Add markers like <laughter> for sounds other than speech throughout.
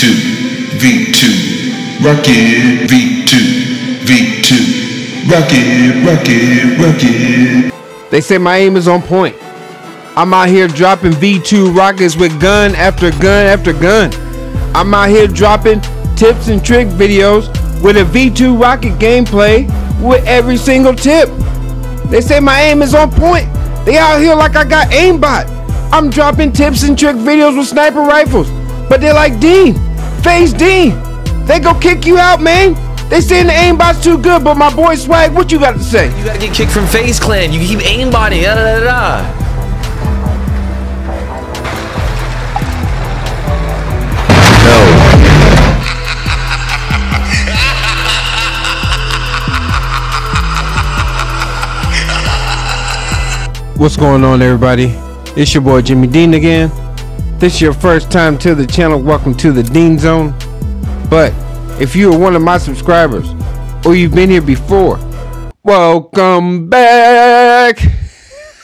V2, V2, rocket, V2, V2, rocket, rocket, rocket. They say my aim is on point. I'm out here dropping V2 rockets with gun after gun after gun. I'm out here dropping tips and trick videos with a V2 rocket gameplay with every single tip. They say my aim is on point. They out here like I got aimbot. I'm dropping tips and trick videos with sniper rifles. But they're like, Dean, FaZe Dean, they go kick you out, man. They saying the aimbot's too good, but my boy Swag, what you got to say? You gotta get kicked from FaZe Clan. You keep aimbotting. Da, da, da, da. <laughs> What's going on, everybody? It's your boy Jimmy Dean again. This is your first time to the channel. Welcome to the Dean Zone. But if you are one of my subscribers or you've been here before, welcome back.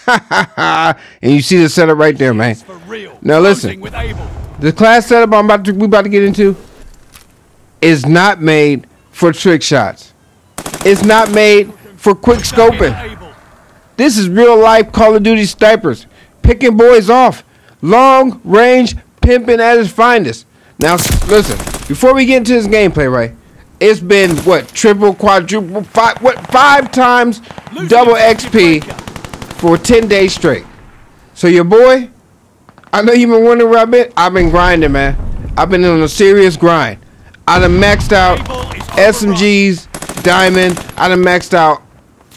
<laughs> and you see the setup right there, man. Now listen, the class setup I'm about to we about to get into is not made for trick shots. It's not made for quick scoping. This is real life Call of Duty snipers picking boys off, long range pimping at its finest. Now, listen, before we get into this gameplay, right? It's been what triple, quadruple, five, what five times double XP for ten days straight. So your boy, I know you've been wondering where I've been. I've been grinding, man. I've been on a serious grind. I done maxed out SMGs, diamond. I done maxed out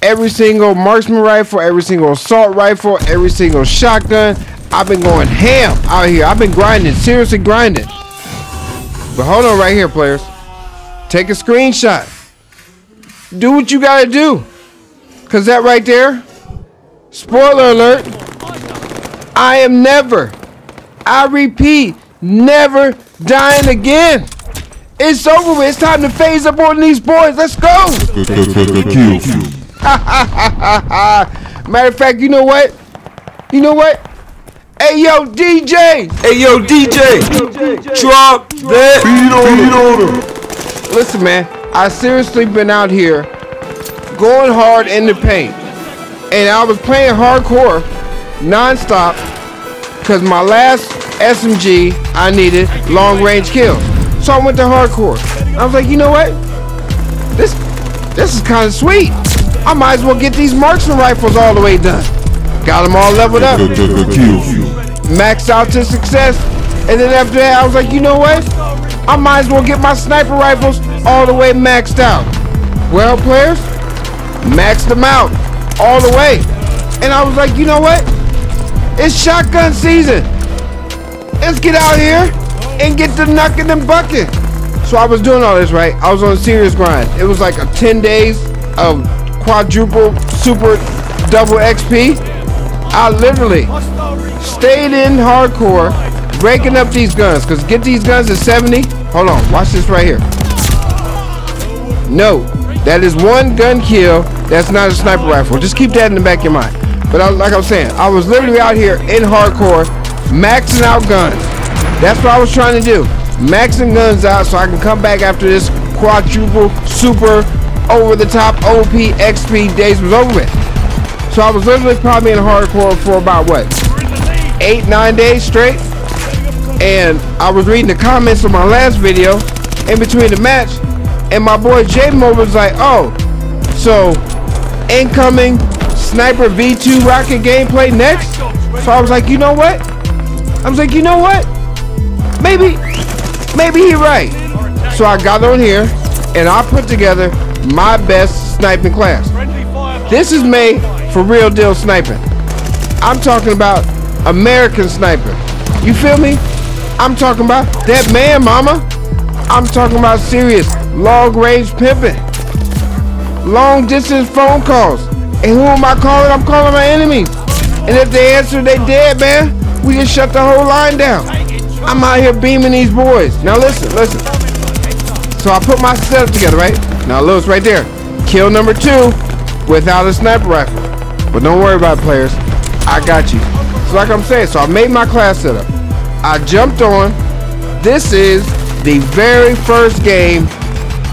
every single marksman rifle, every single assault rifle, every single shotgun. I've been going ham out here. I've been grinding, seriously grinding. But hold on right here, players. Take a screenshot. Do what you gotta do. Cause that right there, spoiler alert, I am never, I repeat, never dying again. It's over with. It's time to FaZe up on these boys. Let's go. <laughs> Matter of fact, you know what? You know what? Hey yo, DJ! Hey yo, DJ! Drop that beat on him! Listen, man, I seriously been out here going hard in the paint. And I was playing hardcore non-stop because my last SMG I needed long range kills. So I went to hardcore. I was like, you know what? This this is kind of sweet. I might as well get these marksman rifles all the way done. Got them all leveled up. Maxed out to success. And then after that, I was like, you know what? I might as well get my sniper rifles all the way maxed out. Well, players, maxed them out all the way. And I was like, you know what? It's shotgun season. Let's get out here and get the knucking and bucking. So I was doing all this, right? I was on a serious grind. It was like a 10 days of quadruple super double XP. I literally stayed in hardcore breaking up these guns. Because get these guns at 70 hold on watch this right here. No that is one gun kill that's not a sniper rifle. Just keep that in the back of your mind. But I, like I was saying I was literally out here in hardcore maxing out guns. That's what I was trying to do maxing guns out so I can come back after this quadruple super over the top OP XP days was over with. So I was literally probably in hardcore for about what? Eight, nine days straight. And I was reading the comments of my last video in between the match. And my boy J Mo was like, oh, so incoming sniper V2 rocket gameplay next? So I was like, you know what? I was like, you know what? Maybe, maybe he right. So I got on here and I put together my best sniping class. This is made for real deal sniping. I'm talking about American sniper. You feel me? I'm talking about that man, mama. I'm talking about serious long range pimping. Long distance phone calls. And who am I calling? I'm calling my enemies. And if they answer, they dead, man. We just shut the whole line down. I'm out here beaming these boys. Now listen, listen. So I put my setup together, right? Now look, right there. Kill number two without a sniper rifle. But don't worry about it, players. I got you. So like I'm saying, so I made my class setup. I jumped on. This is the very first game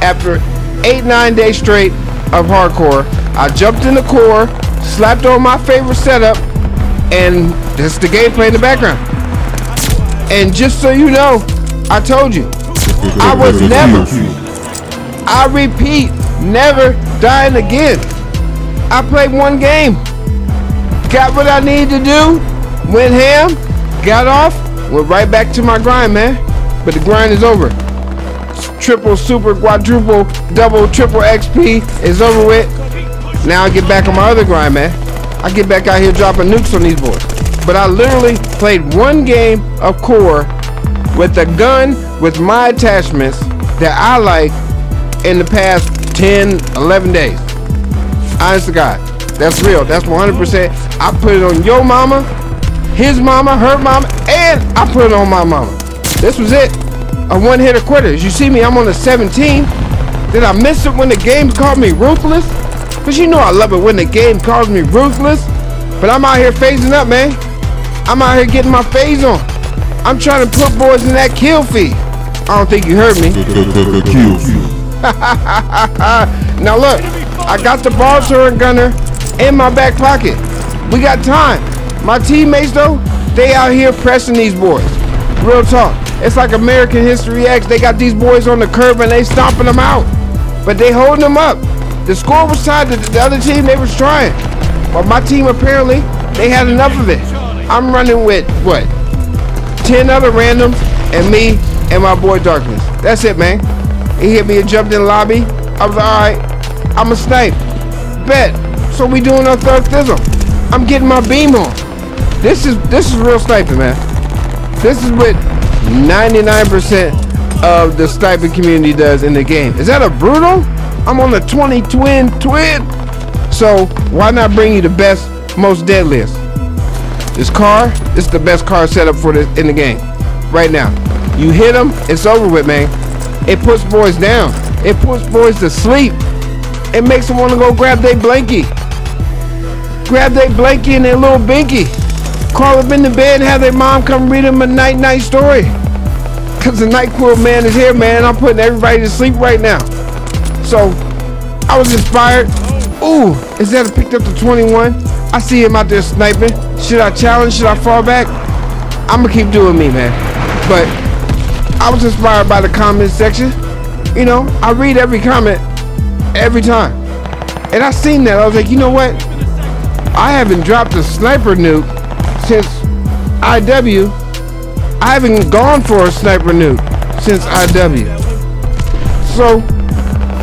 after eight, nine days straight of hardcore. I jumped in the core, slapped on my favorite setup, and that's the gameplay in the background. And just so you know, I told you, I was never, I repeat, never dying again. I played one game, got what I needed to do, went ham, got off, went right back to my grind, man. But the grind is over. Triple, super, quadruple, double, triple XP is over with. Now I get back on my other grind, man. I get back out here dropping nukes on these boys. But I literally played one game of core with a gun with my attachments that I like in the past 10, 11 days. Honest to God. That's real. That's 100%. I put it on your mama, his mama, her mama, and I put it on my mama. This was it. A one-hitter quitter. As you see me, I'm on a 17. Did I miss it when the game called me ruthless? Because you know I love it when the game calls me ruthless. But I'm out here phasing up, man. I'm out here getting my phase on. I'm trying to put boys in that kill feed. I don't think you heard me. <laughs> now look, I got the ball turret gunner in my back pocket. We got time. My teammates though, they out here pressing these boys. Real talk. It's like American History X. They got these boys on the curb and they stomping them out. But they holding them up. The score was tied to the other team. They was trying. But my team apparently, they had enough of it. I'm running with, what, 10 other randoms and me and my boy Darkness. That's it, man. He hit me and jumped in the lobby. I was all right, I'm a snipe. Bet. So we doing our third thizzle. I'm getting my beam on. This is this is real sniping, man. This is what 99% of the sniping community does in the game. Is that a brutal? I'm on the 20 twin twin. So why not bring you the best, most deadliest? This Kar, this is the best Kar setup for this in the game. Right now. You hit them, it's over with, man. It puts boys down. It puts boys to sleep. It makes them want to go grab their blankie. Grab their blankie and their little binky crawl up in the bed and have their mom come read them a night night story. Cause the NyQuil man is here, man. I'm putting everybody to sleep right now. So I was inspired. Ooh, is that a picked up to 21? I see him out there sniping. Should I challenge? Should I fall back? I'm gonna keep doing me, man. But I was inspired by the comment section. You know, I read every comment every time. And I seen that. I was like, you know what? I haven't dropped a sniper nuke since IW. I haven't gone for a sniper nuke since IW. So,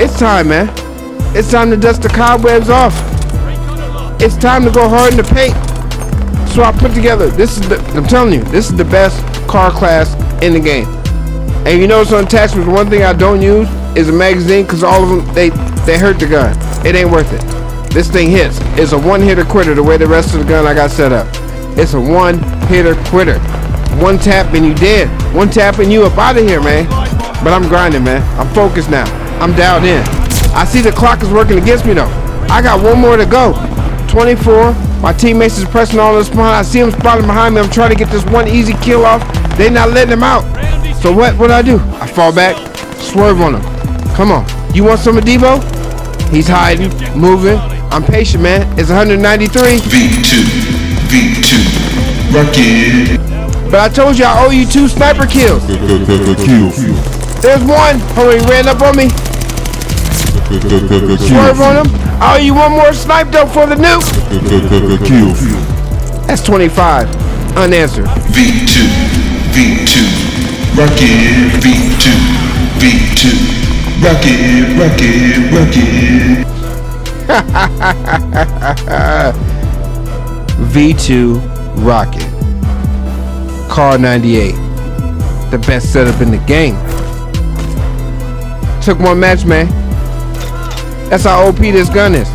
it's time, man. It's time to dust the cobwebs off. It's time to go hard in the paint. So I put together, this is the, I'm telling you, this is the best Kar class in the game. And you notice on attachments, one thing I don't use is a magazine because all of them, they, they hurt the gun. It ain't worth it. This thing hits. It's a one-hitter quitter the way the rest of the gun I got set up. It's a one-hitter quitter. One tap and you dead. One tap and you up out of here, man. But I'm grinding, man. I'm focused now. I'm dialed in. I see the clock is working against me, though. I got one more to go. 24. My teammates is pressing on the spawn. I see them spawning behind me. I'm trying to get this one easy kill off. They not letting them out. So what what I do? I fall back, swerve on them. Come on. You want some of Devo? He's hiding, moving. I'm patient, man. It's 193. V2, V2, rocket. But I told you I owe you two sniper kills. There's one. On, he ran up on me. Swerve on him. I owe you one more snipe though for the nuke. That's 25. Unanswered. V2, V2, rocket. V2, V2, rocket, rocket, rocket. V2 Rocket. Kar98. The best setup in the game. Took one match, man. That's how OP this gun is.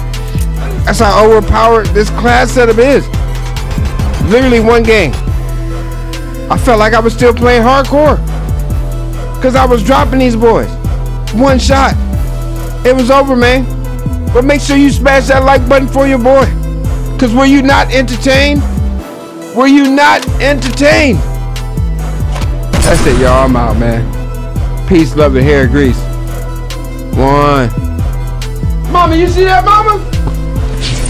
That's how overpowered this class setup is. Literally one game. I felt like I was still playing hardcore. Cause I was dropping these boys. One shot. It was over, man. But make sure you smash that like button for your boy. Cause were you not entertained? Were you not entertained? That's it, y'all. I'm out, man. Peace, love, and hair grease. One. Mama, you see that, Mama?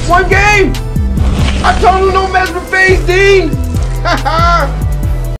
One game. I told him no mess with FaZe, Dean. <laughs>